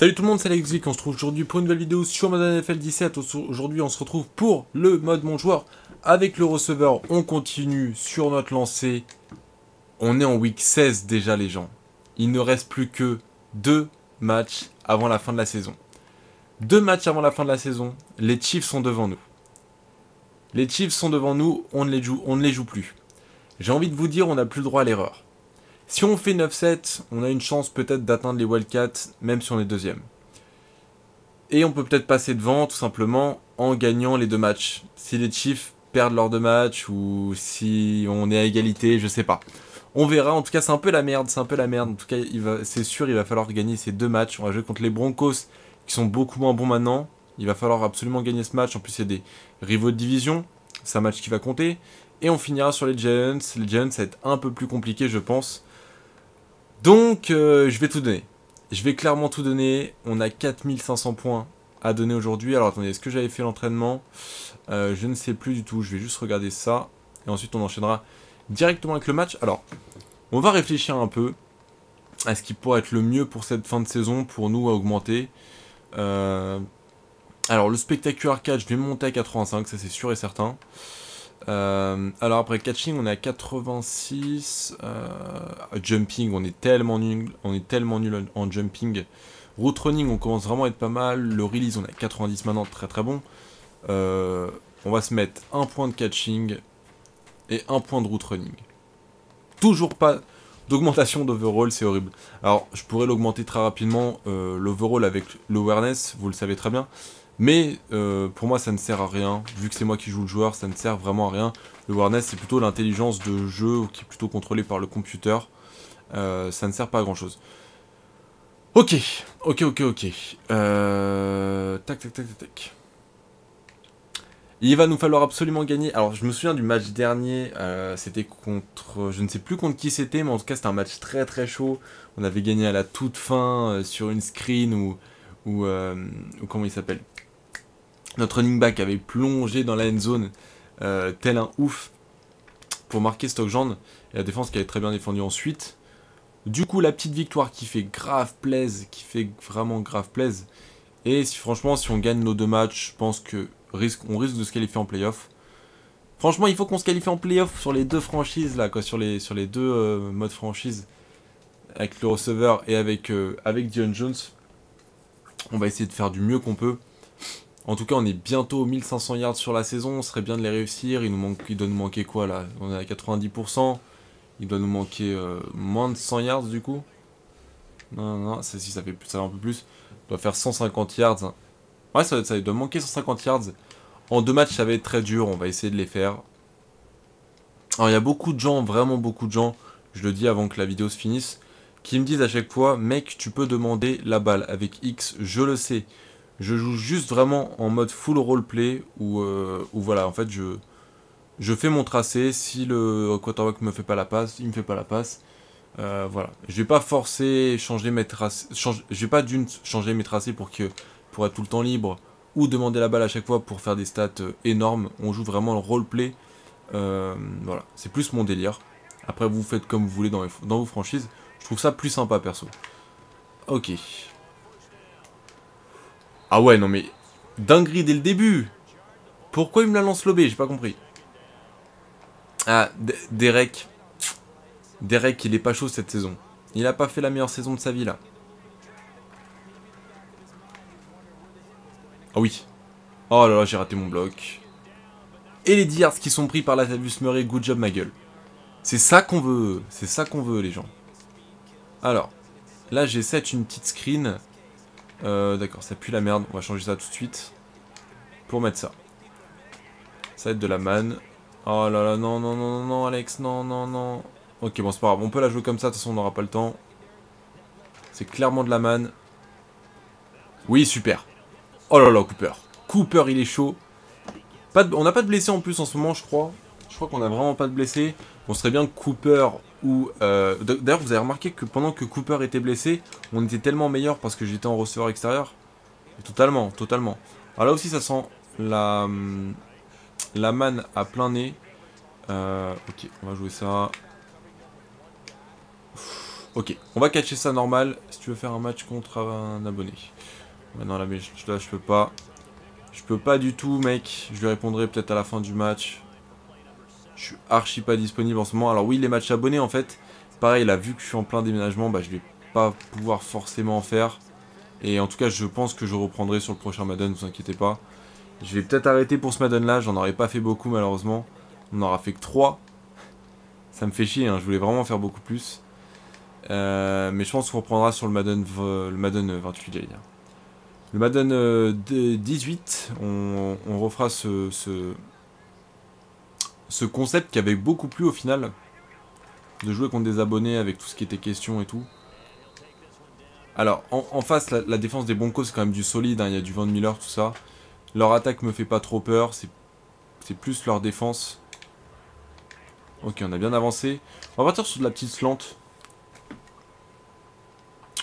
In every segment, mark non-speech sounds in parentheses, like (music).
Salut tout le monde, c'est Alex on se retrouve aujourd'hui pour une nouvelle vidéo sur Modern NFL 17. Aujourd'hui, on se retrouve pour le mode mon joueur avec le receveur. On continue sur notre lancée. On est en week 16 déjà, les gens. Il ne reste plus que deux matchs avant la fin de la saison. Deux matchs avant la fin de la saison, les Chiefs sont devant nous. Les Chiefs sont devant nous, on ne les joue, on ne les joue plus. J'ai envie de vous dire, on n'a plus le droit à l'erreur. Si on fait 9-7, on a une chance peut-être d'atteindre les Wildcats, même si on est deuxième. Et on peut peut-être passer devant, tout simplement, en gagnant les deux matchs. Si les Chiefs perdent leurs deux matchs, ou si on est à égalité, je sais pas. On verra, en tout cas c'est un peu la merde, c'est un peu la merde. En tout cas, c'est sûr, il va falloir gagner ces deux matchs. On va jouer contre les Broncos, qui sont beaucoup moins bons maintenant. Il va falloir absolument gagner ce match. En plus, il y a des rivaux de division. C'est un match qui va compter. Et on finira sur les Giants. Les Giants, ça va être un peu plus compliqué, je pense. Donc, euh, je vais tout donner. Je vais clairement tout donner. On a 4500 points à donner aujourd'hui. Alors, attendez, est-ce que j'avais fait l'entraînement? Euh, Je ne sais plus du tout. Je vais juste regarder ça. Et ensuite, on enchaînera directement avec le match. Alors, on va réfléchir un peu à ce qui pourrait être le mieux pour cette fin de saison, pour nous à augmenter. Euh, alors, le spectaculaire catch, je vais monter à 85, ça c'est sûr et certain. Euh, alors après catching on est à 86 euh, jumping on est tellement nul on est tellement nul en, jumping. Route running on commence vraiment à être pas mal. Le release on est à 90 maintenant très très bon. Euh, on va se mettre un point de catching et un point de route running. Toujours pas d'augmentation d'overall c'est horrible. Alors je pourrais l'augmenter très rapidement l'overall avec l'awareness vous le savez très bien mais euh, pour moi, ça ne sert à rien. Vu que c'est moi qui joue le joueur, ça ne sert vraiment à rien. Le awareness, c'est plutôt l'intelligence de jeu qui est plutôt contrôlée par le computer. Euh, ça ne sert pas à grand chose. Ok, ok, ok, ok. Euh... Tac, tac, tac, tac, tac. Il va nous falloir absolument gagner. Alors, je me souviens du match dernier. Euh, c'était contre. Je ne sais plus contre qui c'était, mais en tout cas, c'était un match très très chaud. On avait gagné à la toute fin sur une screen. Ou, ou comment il s'appelle? Notre running back avait plongé dans la end zone euh, tel un ouf pour marquer Stockjand et la défense qui avait très bien défendu ensuite. Du coup, la petite victoire qui fait grave plaise, qui fait vraiment grave plaise. Et franchement, si on gagne nos deux matchs, je pense que risque, on risque de se qualifier en playoff. Franchement, il faut qu'on se qualifie en playoff sur les deux franchises là, quoi, sur les, sur les deux euh, modes franchise, avec le receveur et avec, euh, avec Dion Jones. On va essayer de faire du mieux qu'on peut. En tout cas, on est bientôt 1500 yards sur la saison, ce serait bien de les réussir. Il, nous manque, il doit nous manquer quoi là? On est à 90%. Il doit nous manquer euh, moins de 100 yards du coup? Non, non, non, si ça fait ça va un peu plus. On doit faire 150 yards. Ouais, ça, ça doit manquer 150 yards. En deux matchs, ça va être très dur. On va essayer de les faire. Alors, il y a beaucoup de gens, vraiment beaucoup de gens, je le dis avant que la vidéo se finisse, qui me disent à chaque fois, mec, tu peux demander la balle avec X, je le sais. Je joue juste vraiment en mode full roleplay où, euh, où voilà, en fait, je, je fais mon tracé. Si le quarterback me fait pas la passe, il me fait pas la passe. Euh, voilà. Je vais pas forcer changer mes tracés. Je vais pas d'une changer mes tracés pour que pour être tout le temps libre ou demander la balle à chaque fois pour faire des stats euh, énormes. On joue vraiment le roleplay. Euh, voilà, c'est plus mon délire. Après, vous faites comme vous voulez dans, dans vos franchises. Je trouve ça plus sympa perso. Ok. Ah ouais, non mais... Dinguerie dès le début Pourquoi il me la lance lobé? J'ai pas compris. Ah, Derek. Derek, il est pas chaud cette saison. Il a pas fait la meilleure saison de sa vie, là. Ah oui. Oh là là, j'ai raté mon bloc. Et les yards qui sont pris par la Tavius Murray, good job ma gueule. C'est ça qu'on veut, c'est ça qu'on veut les gens. Alors, là set une petite screen euh, D'accord, ça pue la merde. On va changer ça tout de suite. Pour mettre ça. Ça va être de la manne. Oh là là, non, non, non, non, Alex, non, non, non. Ok, bon, c'est pas grave. On peut la jouer comme ça, de toute façon, on n'aura pas le temps. C'est clairement de la manne. Oui, super. Oh là là, Cooper. Cooper, il est chaud. On n'a pas de blessés en plus en ce moment, je crois. Je crois qu'on a vraiment pas de blessés. On serait bien que Cooper ou... Euh, d'ailleurs, vous avez remarqué que pendant que Cooper était blessé, on était tellement meilleur parce que j'étais en receveur extérieur. Totalement, totalement. Alors là aussi, ça sent la, la manne à plein nez. Euh, ok, on va jouer ça. Ok, on va catcher ça normal. Si tu veux faire un match contre un abonné. Maintenant là, mais là, je peux pas. Je peux pas du tout, mec. Je lui répondrai peut-être à la fin du match. Je suis archi pas disponible en ce moment. Alors oui, les matchs abonnés, en fait, pareil, là, vu que je suis en plein déménagement, bah, je vais pas pouvoir forcément en faire. Et en tout cas, je pense que je reprendrai sur le prochain Madden, ne vous inquiétez pas. Je vais peut-être arrêter pour ce Madden là, j'en aurais pas fait beaucoup malheureusement. On aura fait que 3. Ça me fait chier, hein. je voulais vraiment faire beaucoup plus. Euh, mais je pense qu'on reprendra sur le Madden, le Madden 28, j'allais dire. Le Madden 18, euh, on, refera ce, concept qui avait beaucoup plu au final. De jouer contre des abonnés avec tout ce qui était question et tout. Alors, en, face, la, défense des Broncos, c'est quand même du solide. Hein. Il y a du Van Miller, tout ça. Leur attaque me fait pas trop peur. C'est plus leur défense. Ok, on a bien avancé. On va partir sur de la petite slant.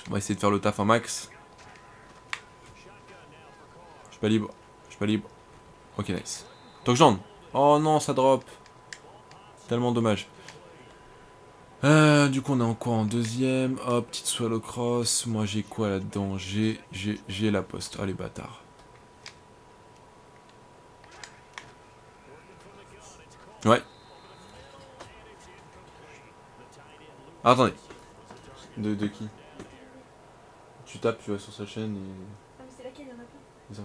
On va essayer de faire le taf en max. Je suis pas libre. Je suis pas libre. Ok, nice. Tokjan. Oh non, ça drop. Tellement dommage. Euh, du coup, on est encore en deuxième? Hop, petite swallow cross. Moi, j'ai quoi là-dedans? J'ai j'ai la poste. Oh, les bâtards. Ouais. Ah, attendez. De, de qui? Tu tapes, tu vas sur sa chaîne et... Ah, mais c'est laquelle, il y en a Les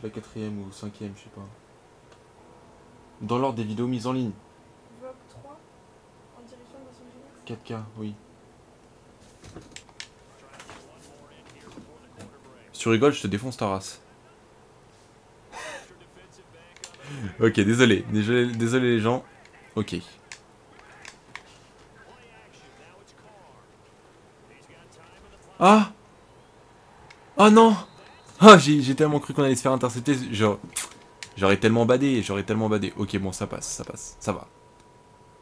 C'est la quatrième ou cinquième, je sais pas. Dans l'ordre des vidéos mises en ligne. 4K, oui. Si tu rigoles, je te défonce ta race. (laughs) ok, désolé. désolé. Désolé les gens. Ok. Ah Oh non Ah, j'ai tellement cru qu'on allait se faire intercepter. J'aurais tellement badé, j'aurais tellement badé. Ok, bon, ça passe, ça passe, ça va.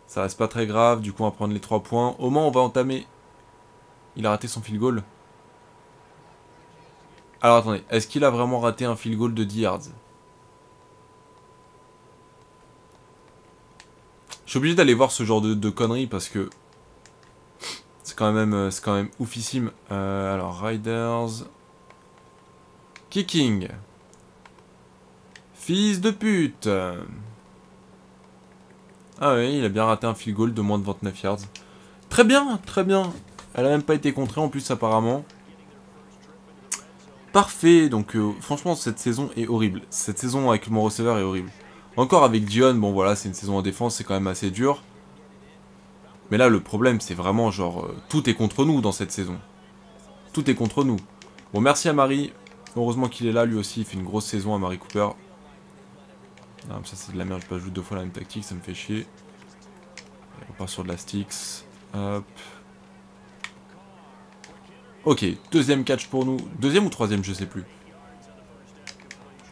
Ça reste pas très grave, du coup on va prendre les 3 points. Au moins on va entamer... Il a raté son field goal. Alors attendez, est-ce qu'il a vraiment raté un field goal de 10 yards? Je suis obligé d'aller voir ce genre de, conneries parce que c'est quand même euh, oufissime. Euh, alors Riders, kicking, fils de pute. Ah oui, il a bien raté un field goal de moins de 29 yards. Très bien, très bien. Elle a même pas été contrée en plus apparemment. Parfait, donc euh, franchement cette saison est horrible. Cette saison avec mon receveur est horrible. Encore avec Dion, bon voilà, c'est une saison en défense, c'est quand même assez dur. Mais là le problème c'est vraiment genre, euh, tout est contre nous dans cette saison. Tout est contre nous. Bon merci à Marie, heureusement qu'il est là, lui aussi il fait une grosse saison à Marie Cooper. Non, ça c'est de la merde, je peux jouer deux fois la même tactique, ça me fait chier. on part sur de la Styx. Hop. Ok, deuxième catch pour nous. Deuxième ou troisième, je sais plus.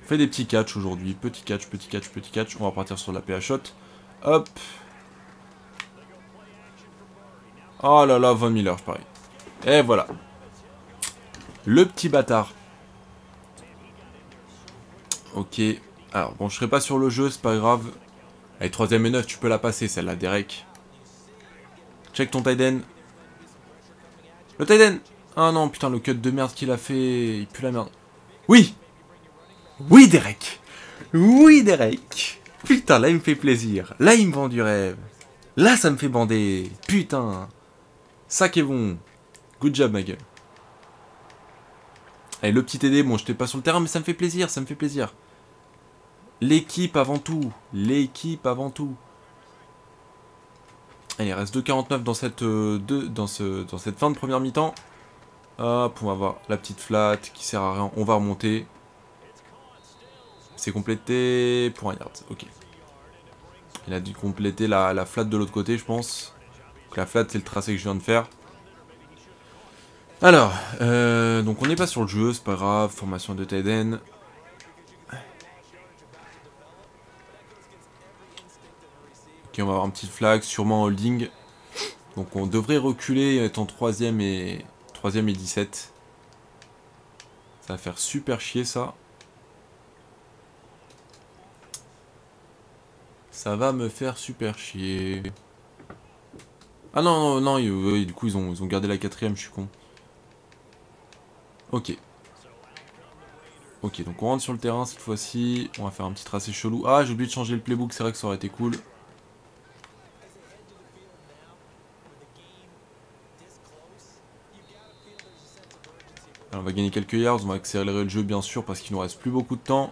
On fait des petits catchs aujourd'hui. Petit catch, petit catch, petit catch. On va partir sur la PA shot. Hop. Oh là là, Von Miller, pareil. Et voilà. Le petit bâtard. Ok. Alors, bon, je serai pas sur le jeu, c'est pas grave. Allez, troisième et 9, tu peux la passer, celle-là, Derek. Check ton Tiden. Le Tiden Ah non, putain, le cut de merde qu'il a fait, il pue la merde. Oui Oui, Derek Oui, Derek Putain, là, il me fait plaisir. Là, il me vend du rêve. Là, ça me fait bander. Putain Ça qui est bon. Good job, ma gueule. Allez, le petit TD, bon, je t'ai pas sur le terrain, mais ça me fait plaisir, ça me fait plaisir. L'équipe avant tout. L'équipe avant tout. Allez, il reste 2,49 dans cette, euh, dans, ce, dans cette fin de première mi-temps. Hop, on va voir la petite flat qui sert à rien. On va remonter. C'est complété pour un yard. Ok. Il a dû compléter la, la flat de l'autre côté, je pense. La flat, c'est le tracé que je viens de faire. Alors, euh, donc on n'est pas sur le jeu, c'est pas grave. Formation de On va avoir un petit flag, sûrement holding. Donc on devrait reculer étant 3 et, 3 et 17. Ça va faire super chier ça. Ça va me faire super chier. Ah non, non, non, du coup, ils ont, ils ont gardé la quatrième, je suis con. Ok. Ok, donc on rentre sur le terrain cette fois-ci. On va faire un petit tracé chelou. Ah, j'ai oublié de changer le playbook, c'est vrai que ça aurait été cool. On va gagner quelques yards, on va accélérer le jeu bien sûr parce qu'il nous reste plus beaucoup de temps.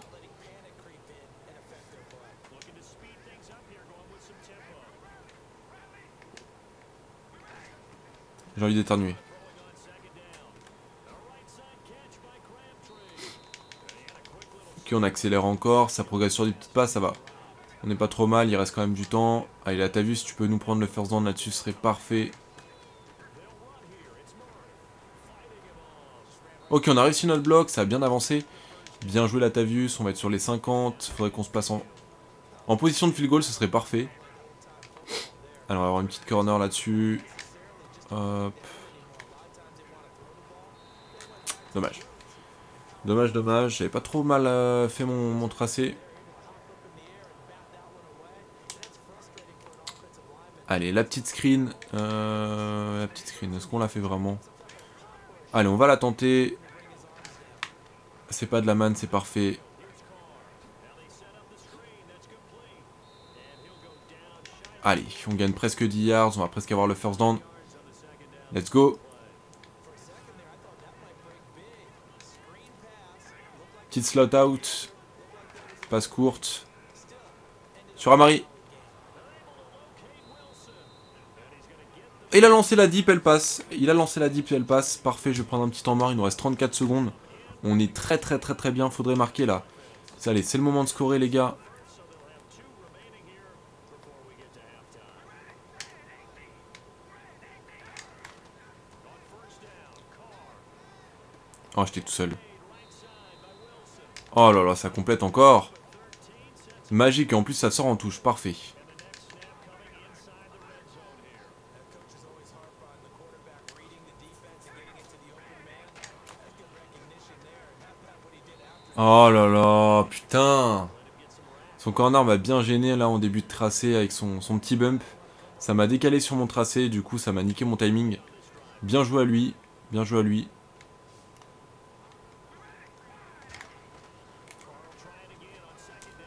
J'ai envie d'éternuer. Ok, on accélère encore, ça progresse sur des petites pas, ça va. On n'est pas trop mal, il reste quand même du temps. Allez, là, t'as vu, si tu peux nous prendre le first down là-dessus, ce serait parfait. Ok, on a réussi notre bloc, ça a bien avancé. Bien joué Latavius, on va être sur les 50. Faudrait qu'on se passe en... En position de field goal, ce serait parfait. Alors, on va avoir une petite corner là-dessus. Hop. Dommage. Dommage, dommage. J'avais pas trop mal euh, fait mon, tracé. Allez, la petite screen. Euh, la petite screen, est-ce qu'on l'a fait vraiment? Allez, on va la tenter. C'est pas de la manne, c'est parfait. Allez, on gagne presque 10 yards, on va presque avoir le first down. Let's go. Petite slot out. Passe courte. Sur Amari. Il a lancé la dip, elle passe. Il a lancé la dip, elle passe. Parfait, je vais prendre un petit temps mort. Il nous reste 34 secondes. On est très très très très bien. Faudrait marquer là. Allez, c'est le moment de scorer les gars. Oh, j'étais tout seul. Oh là là, ça complète encore. Magique, et en plus ça sort en touche, parfait. Oh là là, putain Son corner m'a bien gêné là en début de tracé avec son, petit bump. Ça m'a décalé sur mon tracé, du coup ça m'a niqué mon timing. Bien joué à lui, bien joué à lui.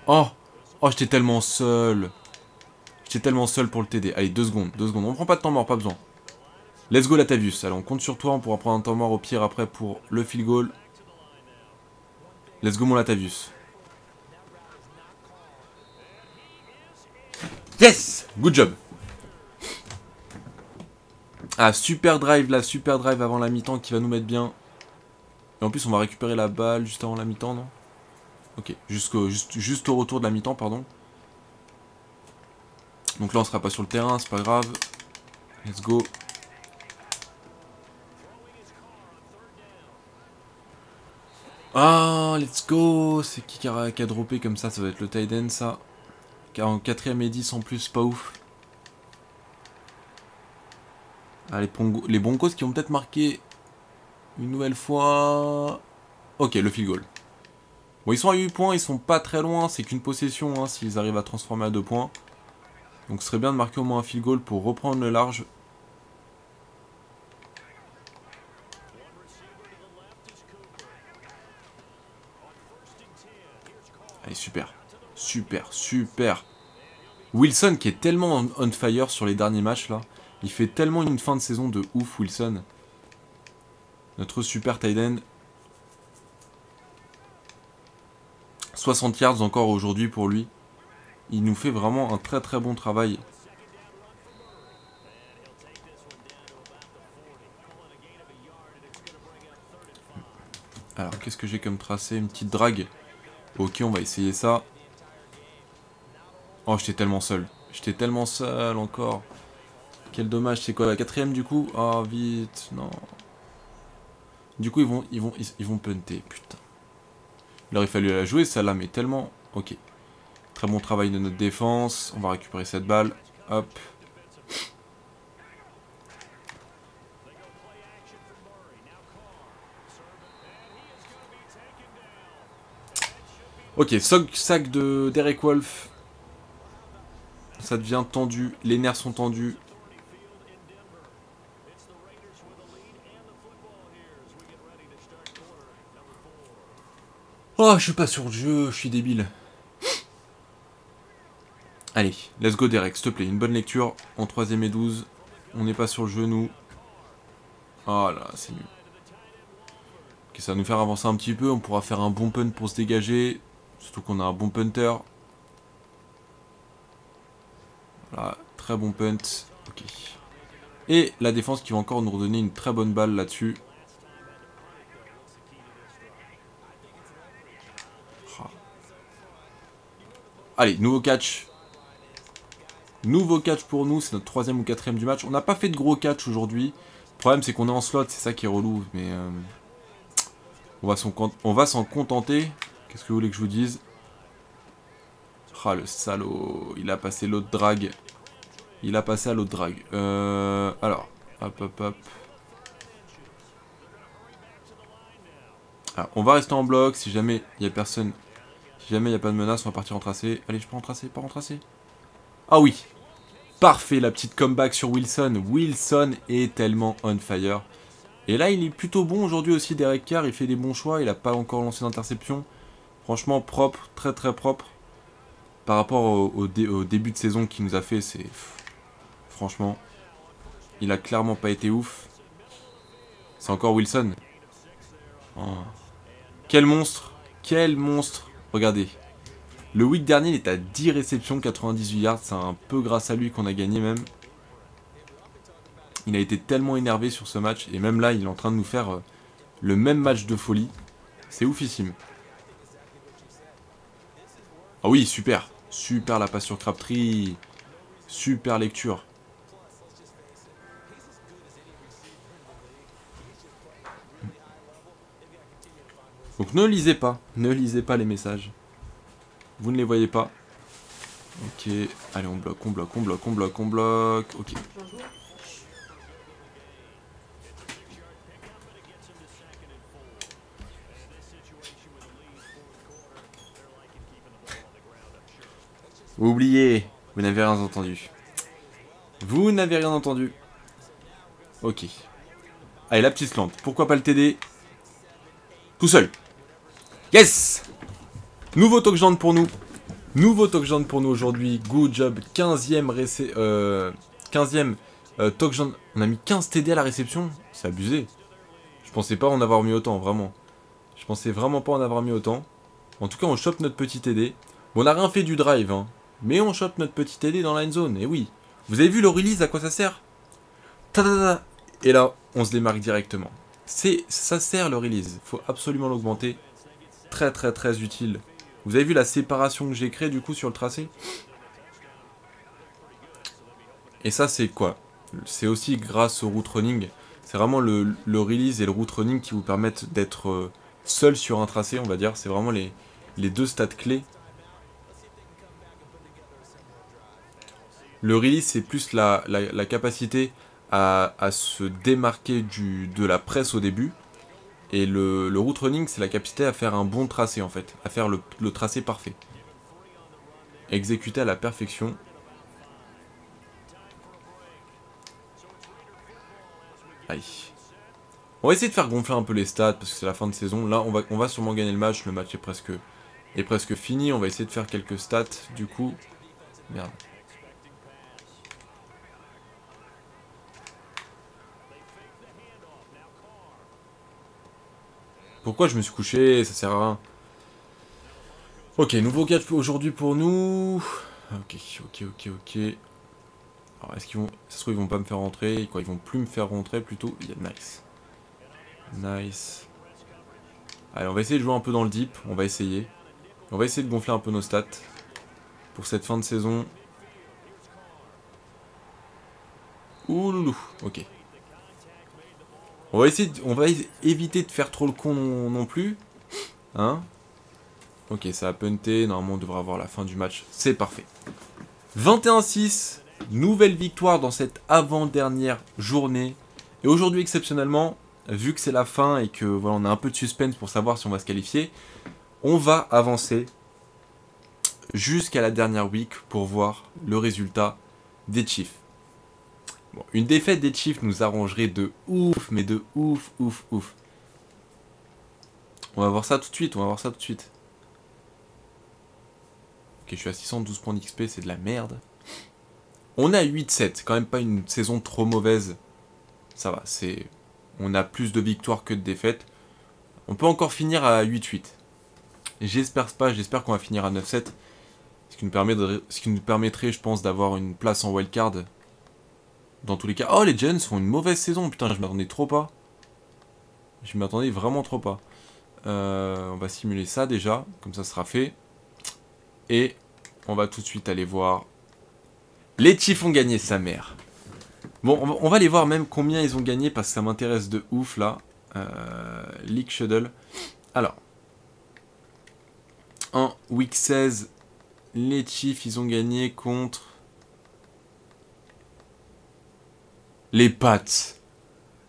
Oh Oh, j'étais tellement seul. J'étais tellement seul pour le TD. Allez, deux secondes, deux secondes. On prend pas de temps mort, pas besoin. Let's go Latavius. Allez, on compte sur toi. On pourra prendre un temps mort au pire après pour le field goal. Let's go mon Latavius. Yes Good job Ah, super drive là, super drive avant la mi-temps qui va nous mettre bien. Et en plus, on va récupérer la balle juste avant la mi-temps, non? Ok, jusqu'au juste, juste au retour de la mi-temps, pardon. Donc là, on sera pas sur le terrain, c'est pas grave. Let's go. Ah, let's go C'est qui qui a, droppé comme ça? Ça va être le Tiden, ça. En 4ème et 10 en plus, pas ouf. Ah, les, les Broncos qui ont peut-être marqué une nouvelle fois. Ok, le field goal. Bon, ils sont à 8 points, ils sont pas très loin, c'est qu'une possession hein, s'ils arrivent à transformer à 2 points. Donc ce serait bien de marquer au moins un field goal pour reprendre le large. Super. Super, super. Wilson qui est tellement on fire sur les derniers matchs là. Il fait tellement une fin de saison de ouf, Wilson. Notre super tight 60 yards encore aujourd'hui pour lui. Il nous fait vraiment un très très bon travail. Alors, qu'est-ce que j'ai comme tracé? Une petite drague. Ok, on va essayer ça. Oh, j'étais tellement seul. J'étais tellement seul encore. Quel dommage, c'est quoi la quatrième du coup? Oh, vite, non. Du coup, ils vont, ils vont, ils vont punter, putain. Il aurait fallu la jouer, celle-là, mais tellement... Ok. Très bon travail de notre défense. On va récupérer cette balle. Hop. Ok, sac de Derek Wolf. Ça devient tendu, les nerfs sont tendus. Oh, je suis pas sur le jeu, je suis débile. Allez, let's go Derek, s'il te plaît, une bonne lecture en 3 et 12. On n'est pas sur le genou. Oh là, c'est nul. Ok, ça va nous faire avancer un petit peu, on pourra faire un bon pun pour se dégager. Surtout qu'on a un bon punter. Voilà, très bon punt. Ok. Et la défense qui va encore nous redonner une très bonne balle là-dessus. Ah. Allez, nouveau catch. Nouveau catch pour nous, c'est notre troisième ou quatrième du match. On n'a pas fait de gros catch aujourd'hui. Le problème c'est qu'on est en slot, c'est ça qui est relou. Mais euh, on va s'en contenter. Qu'est-ce que vous voulez que je vous dise Ah le salaud, il a passé l'autre drag. Il a passé à l'autre drag. Euh, alors, hop hop hop. on va rester en bloc si jamais il n'y a personne. Si jamais il n'y a pas de menace, on va partir en tracé. Allez, je peux en tracé, pas en tracé. Ah oui Parfait, la petite comeback sur Wilson. Wilson est tellement on fire. Et là, il est plutôt bon aujourd'hui aussi, Derek Carr. Il fait des bons choix. Il n'a pas encore lancé d'interception. Franchement, propre, très très propre. Par rapport au, début de saison qu'il nous a fait, c'est... Franchement, il a clairement pas été ouf. C'est encore Wilson. Oh. Quel monstre Quel monstre Regardez, le week dernier, il est à 10 réceptions, 98 yards. C'est un peu grâce à lui qu'on a gagné même. Il a été tellement énervé sur ce match. Et même là, il est en train de nous faire euh, le même match de folie. C'est oufissime. Ah oui, super. Super la passe sur Crabtree. Super lecture. Donc ne lisez pas. Ne lisez pas les messages. Vous ne les voyez pas. Ok, allez on bloque, on bloque, on bloque, on bloque, on bloque. Ok. Oubliez, vous n'avez rien entendu. Vous n'avez rien entendu. Ok. Allez, la petite slant. Pourquoi pas le TD Tout seul. Yes Nouveau touchdown pour nous. Nouveau touchdown pour nous aujourd'hui. Good job. 15e, euh, 15e euh, touchdown. On a mis 15 TD à la réception. C'est abusé. Je pensais pas en avoir mis autant, vraiment. Je pensais vraiment pas en avoir mis autant. En tout cas, on chope notre petit TD. Bon, on n'a rien fait du drive, hein. Mais on chope notre petit TD dans la end zone. Et oui. Vous avez vu le release, à quoi ça sert? Ta, -ta, -ta Et là, on se démarque directement. C'est, Ça sert le release. faut absolument l'augmenter. Très très très utile vous avez vu la séparation que j'ai créée du coup sur le tracé? Et ça c'est quoi? C'est aussi grâce au route running. C'est vraiment le, release et le route running qui vous permettent d'être euh, seul sur un tracé, on va dire. C'est vraiment les, les deux stats clés. Le release c'est plus la, capacité à, se démarquer de la presse au début. Et le, route running, c'est la capacité à faire un bon tracé en fait, à faire le, tracé parfait. Exécuter à la perfection. Aïe. On va essayer de faire gonfler un peu les stats parce que c'est la fin de saison. Là, on va, on va sûrement gagner le match. Le match est presque, est presque fini. On va essayer de faire quelques stats du coup. Merde. Pourquoi je me suis couché Ça sert à rien. Ok, nouveau catch aujourd'hui pour nous. Ok, ok, ok, ok. Alors, est-ce qu'ils vont... Ça se trouve, ils vont pas me faire rentrer. Quoi, ils vont plus me faire rentrer, plutôt. Yeah, nice. Nice. Allez, on va essayer de jouer un peu dans le deep. On va essayer. On va essayer de gonfler un peu nos stats. Pour cette fin de saison. Ouloulou. Ok. On va éviter de faire trop le con non, plus. Hein Ok, ça a punté. Normalement, on devrait avoir la fin du match. C'est parfait. 21-6. Nouvelle victoire dans cette avant-dernière journée. Et aujourd'hui, exceptionnellement, vu que c'est la fin et que voilà, a un peu de suspense pour savoir si on va se qualifier, on va avancer jusqu'à la dernière week pour voir le résultat des Chiefs une défaite des Chiefs nous arrangerait de ouf, mais de ouf, ouf, ouf. On va voir ça tout de suite, on va voir ça tout de suite. Ok, je suis à 612 points d'XP, c'est de la merde. On à 8-7, quand même pas une saison trop mauvaise. Ça va, c'est... On a plus de victoires que de défaites. On peut encore finir à 8-8. J'espère pas, j'espère qu'on va finir à 9-7. Ce ce qui nous permettrait, je pense, d'avoir une place en wildcard. Dans tous les cas. Oh, les Giants font une mauvaise saison. Putain, je m'attendais trop pas. Je m'attendais vraiment trop pas. Euh, on va simuler ça déjà. Comme ça sera fait. Et on va tout de suite aller voir. Les Chiefs ont gagné sa mère. Bon, on va, aller voir même combien ils ont gagné parce que ça m'intéresse de ouf là. Euh, League Shuttle. Alors. En week 16, les Chiefs, ils ont gagné contre... Les Pats.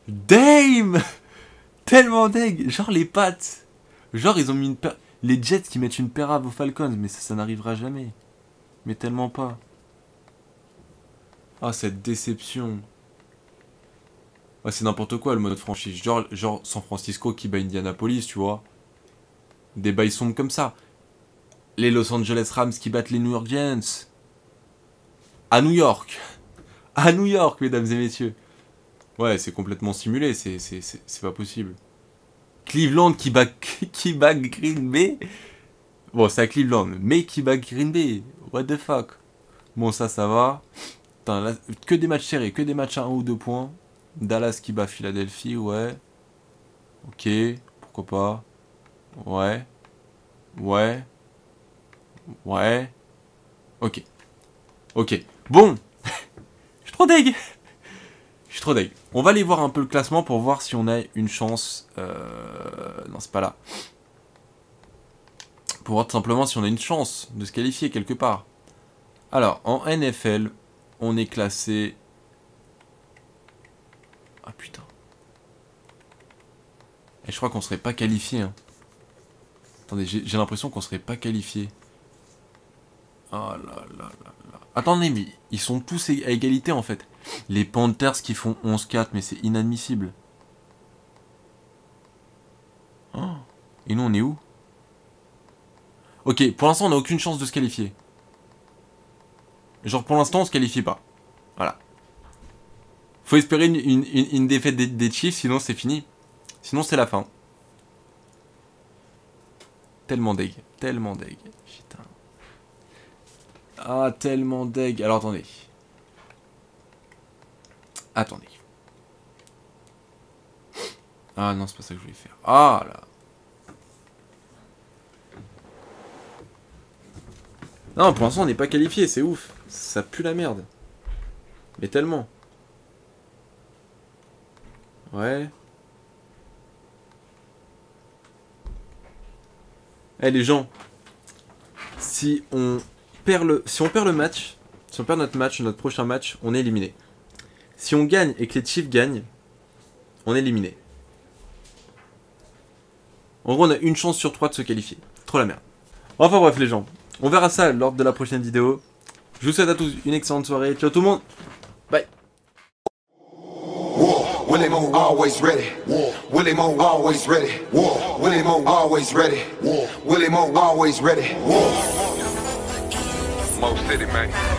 Dame (laughs) Tellement deg Genre les Pats. Genre ils ont mis une... Les Jets qui mettent une pérave aux Falcons, mais ça, n'arrivera jamais. Mais tellement pas. Ah, cette déception. Ah, c'est n'importe quoi le mode franchise. Genre, genre San Francisco qui bat Indianapolis, tu vois. Des bails sombres comme ça. Les Los Angeles Rams qui battent les New York Giants. À New York. À New York, mesdames et messieurs. Ouais, c'est complètement simulé, c'est pas possible. Cleveland qui bat, (laughs) qui bat Green Bay. Bon, c'est à Cleveland, mais qui bat Green Bay. What the fuck? Bon, ça, ça va. que des matchs serrés, que des matchs à 1 ou 2 points. Dallas qui bat Philadelphie, ouais. Ok, pourquoi pas. Ouais. Ouais. Ouais. Ok. Ok. Bon. Trop deg. Je suis trop deg. On va aller voir un peu le classement pour voir si on a une chance. Euh... Non, c'est pas là. Pour voir tout simplement si on a une chance de se qualifier quelque part. Alors, en NFL, on est classé... Ah putain. Et je crois qu'on serait pas qualifié. Hein. Attendez, j'ai l'impression qu'on serait pas qualifié. Oh là là là là. Attendez, mais ils sont tous à égalité en fait. Les Panthers qui font 11-4, mais c'est inadmissible. Oh. Et nous, on est où? Ok, pour l'instant, on n'a aucune chance de se qualifier. Genre, pour l'instant, on se qualifie pas. Voilà. Faut espérer une, défaite des, des Chiefs, sinon c'est fini. Sinon, c'est la fin. Tellement deg. Tellement deg. Putain. Ah, tellement deg. Alors, attendez. Attendez. Ah non, c'est pas ça que je voulais faire. Ah là. Non, pour l'instant, on n'est pas qualifié, c'est ouf. Ça pue la merde. Mais tellement. Ouais. Eh les gens, si on le, si on perd le match, si on perd notre match, notre prochain match, on est éliminé. Si on gagne et que les Chiefs gagnent, on est éliminé. En gros, on a une chance sur trois de se qualifier. Trop la merde. Enfin bref les gens, on verra ça lors de la prochaine vidéo. Je vous souhaite à tous une excellente soirée. Ciao tout le monde. Bye. Mo City, man.